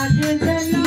I didn't know.